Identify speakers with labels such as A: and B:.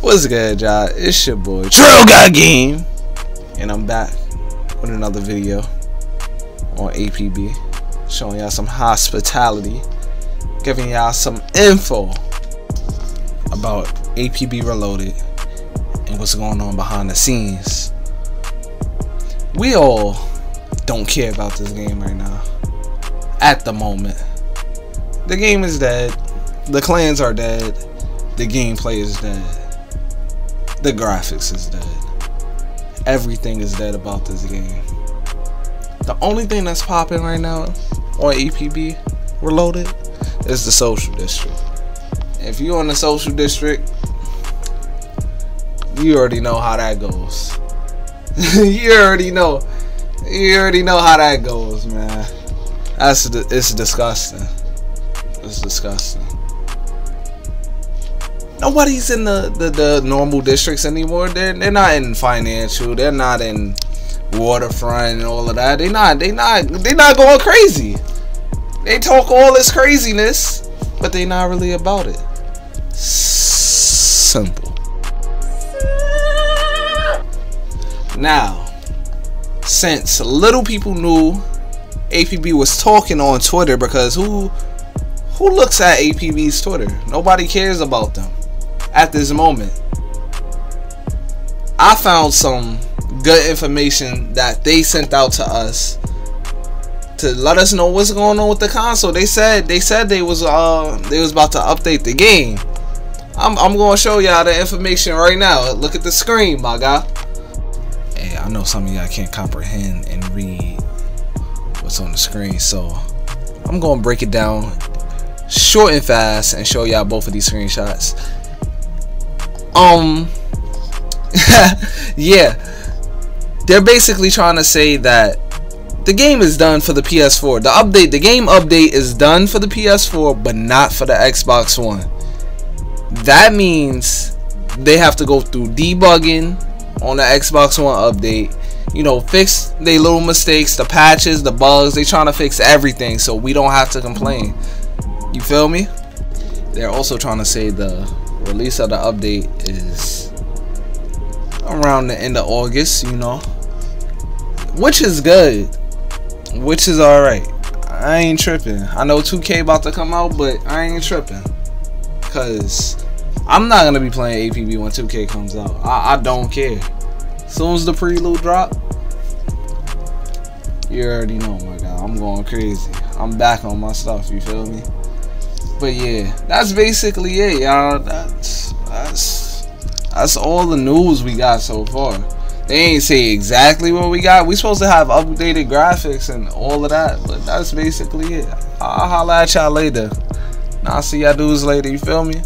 A: What's good, y'all? It's your boy Trell Got Game, and I'm back with another video on APB, showing y'all some hospitality, giving y'all some info about APB Reloaded and what's going on behind the scenes. We all don't care about this game right now. At the moment, the game is dead. The clans are dead. The gameplay is dead the graphics is dead. Everything is dead about this game. The only thing that's popping right now on APB Reloaded is the social district. If you're on the social district, you already know how that goes. you already know. You already know how that goes, man. That's it's disgusting. It's disgusting nobody's in the, the, the normal districts anymore. They're they're not in financial. They're not in waterfront and all of that. They not they not they not going crazy. They talk all this craziness, but they not really about it. Simple. Now, since little people knew APB was talking on Twitter because who who looks at APB's Twitter? Nobody cares about them at this moment. I found some good information that they sent out to us to let us know what's going on with the console. They said they said they was uh they was about to update the game. I'm I'm gonna show y'all the information right now. Look at the screen, my guy. Hey, I know some of y'all can't comprehend and read what's on the screen, so I'm gonna break it down short and fast and show y'all both of these screenshots um yeah. They're basically trying to say that the game is done for the PS4 the update the game update is done for the PS4 but not for the Xbox One. That means they have to go through debugging on the Xbox One update. You know fix their little mistakes the patches the bugs. They trying to fix everything so we don't have to complain. You feel me? They're also trying to say the release of the update is around the end of August, you know. Which is good. Which is alright. I ain't tripping. I know 2K about to come out, but I ain't tripping. Cause I'm not gonna be playing APB when 2K comes out. I, I don't care. As soon as the prelude drop, you already know, my guy. I'm going crazy. I'm back on my stuff. You feel me? But yeah, that's basically it, y'all. That's that's that's all the news we got so far. They ain't say exactly what we got. We supposed to have updated graphics and all of that, but that's basically it. I'll holla at y'all later. I'll see y'all dudes later. You feel me?